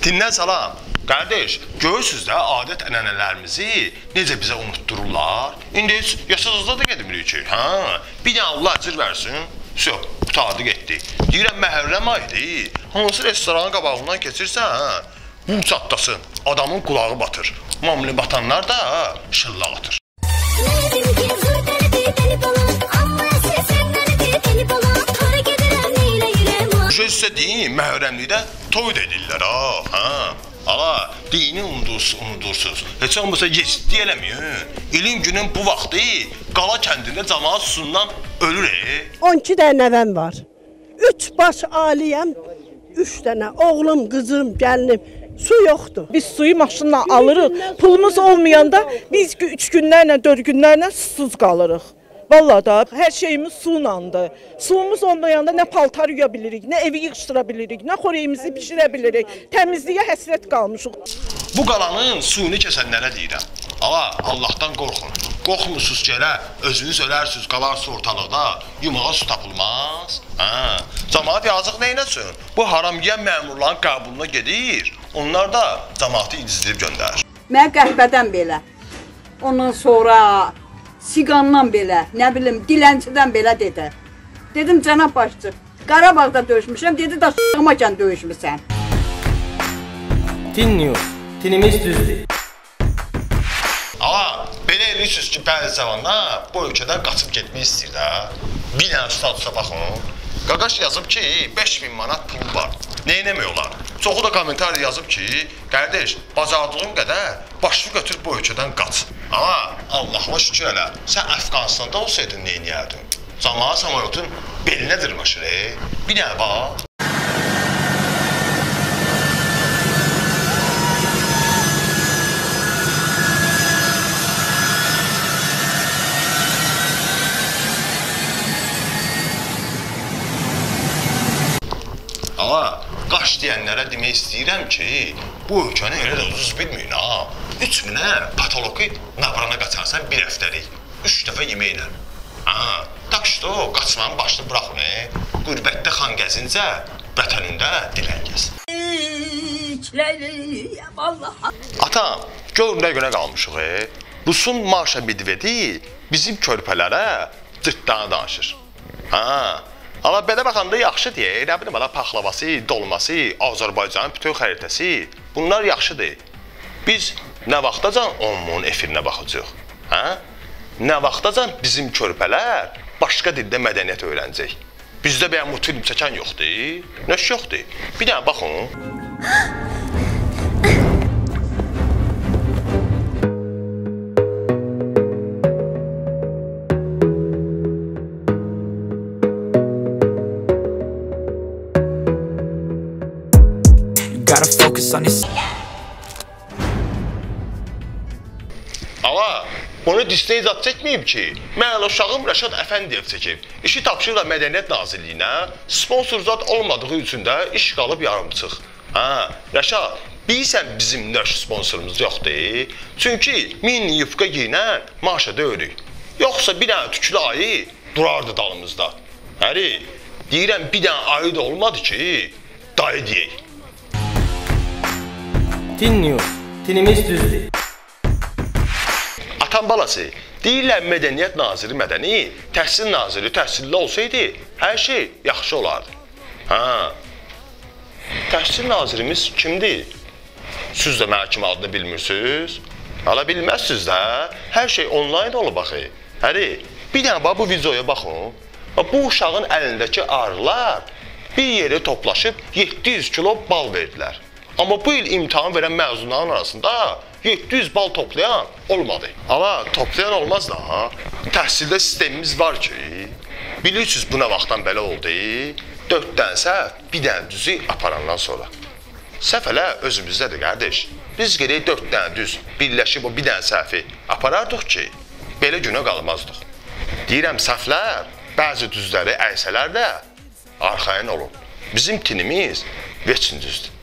Dindən salam. Qardaş, görürsüz də adət ənənələrimizi necə bizə unutdururlar. İndi heç yaşasızda da gedmirik ki, hə? Bir də Allah əcr versin. Vso, qurtardı getdi. Deyirəm Məhərrəm ayıdır. Hansı restoranın qabağından keçirsən, hə? Bu çatdasın. Adamın qulağı batır. Mamlı batanlar da şıllaq atır. Şey sizə deyim, Məhərrəmlikdə toy da edirlər ha. Hə. Ala, dini unudursuz, unudursuz. Heç olmasa yesdi eləməyin. İlin günün bu vaxtı qala kəndində camaat susundan ölür. E. 12 dənə nəvəm var. 3 baş aliyəm, 3 dənə oğlum, qızım, gəlinim. Su yoxdur. Biz suyu maşınla alırıq. Pulumuz olmayanda biz 3 günlərlə, 4 günlərlə susuz qalırıq. Vallahi da hər şeyimiz suylandı. Suyumuz olmayanda nə paltar yuya bilirik, nə evi yığışdıra bilirik, nə xörəyimizi bişirə bilirik. Təmizliyə həsrət qalmışıq. Bu qalanın suyunu kəsənlərə deyirəm. Ala, Allahdan qorxun. Qorxmursuz elə özünüz ölərsiniz, qalarsınız ortalıqda, yumağa su tapılmaz. Hə. Cəmaət yazıq nə etsin? Bu haram yeyən məmurların qəbuluna gedir. Onlar da cəmaatı incizdirib göndərir. Mən qəhbədən belə. Ondan sonra siqandan belə, nə bilim, dilənçidən belə dedi. Dedim cənab başçı, Qarabağda döyüşmüşəm, dedi də s**macan döyüşmüsən. Tin News. Tinimiz düzdür. Ala, belə eləyirsiniz ki, bəzi cavanlar bu ölkədən qaçıb getmək istəyir də. Bir dənə statusa baxın. Qaqaş yazıb ki, 5000 manat pul var. Nə etmək olar? Çoxu da kommentar yazıb ki, qardaş, bacardığın qədər başını götür bu ölkədən qaç. Amma Allah'a şükür elə, sən Əfqanistanda olsaydın nə edərdin? Camaat samolyotun belinə dırmaşır, e? Bir dənə bax. Amma qaş deyənlərə demək istəyirəm ki, bu ölkəni elə də ucuz bilməyin ha. Üç günə patoloqu nabrana qaçarsan bir həftəlik. Üç dəfə yeməklə. Ha, tak što, qaçmanın başını burax onu. E. Qürbətdə xan gəzincə, vətənində dilən gəz. Atam, gör nə günə qalmışıq, e? Rusun Maşa Midvedi bizim körpələrə cırtdanı danışır. Ha, Amma belə baxanda yaxşı deyə, nə bilim, ala paxlavası, dolması, Azərbaycanın bütün xəritəsi, bunlar yaxşıdır. Biz nə vaxtacan onun efirinə baxacağıq? Hə? Nə vaxtacan bizim körpələr başqa dildə mədəniyyət öyrənəcək? Bizdə bəyən multfilm çəkən yoxdur? Nəş yoxdur? Bir dənə baxın. Ama onu Disney zat çəkməyib ki, mən uşağım Rəşad Əfəndiyev çəkib. İşi tapşırırlar Mədəniyyət Nazirliyinə, sponsor zat olmadığı üçün də iş qalıb yarımçıq. Hə, Rəşad, bilirsən bizim nöş sponsorumuz yoxdur. Çünki min yufqa giyinən maşa deyirik. Yoxsa bir dənə tüklü ayı durardı dalımızda. Həri, deyirəm bir dənə ayı da olmadı ki, dayı deyək. Tin News. Tinimiz düzdür. Atan balası, deyirlər Mədəniyyət Naziri mədəni, Təhsil Naziri təhsilli olsaydı, hər şey yaxşı olardı. Hə. Təhsil Nazirimiz kimdir? Siz də mənim kimi adını bilmirsiniz? Hala bilməzsiniz də. Hər şey onlayn olub axı. Həri, bir dənə bax bu videoya baxın. Bax bu uşağın əlindəki arılar bir yerə toplaşıb 700 kilo bal verdilər. Amma bu il imtahan verən məzunların arasında 700 bal toplayan olmadı. Amma toplayan olmaz da. Təhsildə sistemimiz var ki, bilirsiniz bu nə vaxtdan belə oldu? 4 dənə səhv, bir dənə düzü aparandan sonra. Səhv elə özümüzdədir, qardaş. Biz gərək 4 dənə düz birləşib o bir dənə səhvi aparardıq ki, belə günə qalmazdıq. Deyirəm səhvlər bəzi düzləri əysələr də arxayın olun. Bizim tinimiz veçin düzdür.